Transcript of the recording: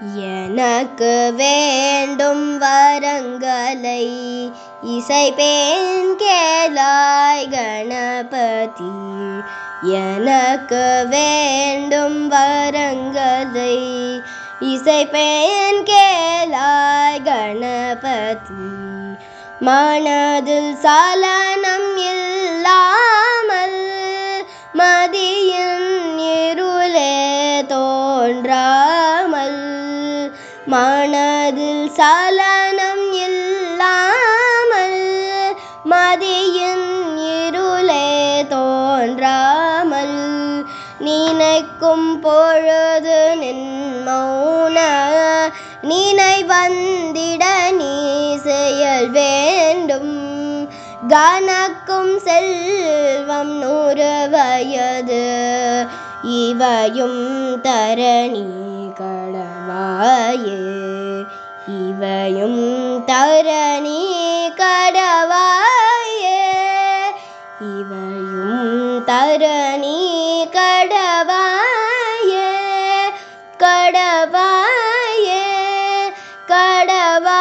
எனக்கு வேண்டும் வரங்களை. இசைப்பேன் கேளாய் கணபதி. எனக்கு வேண்டும் வரங்களை. இசைப்பேன் கேளாய் கணபதி. மனதில் சலனம் இல்லாமல் மதியின் இருளே தோன்றாமல் மனதில் சலனம் இல்லாமல் மதியின் இருளே தோன்றாமல் நினைக்கும் பொழுது நின் மௌன நினை வந்திட நீ செயல் வேண்டும். கனக்கும் செல்வம் நூறு வயது இவையும் தரணி கடவாயே இவையும் தரணி கடவாயே இவையும் தரணி கடவாயே கடவாயே கடவா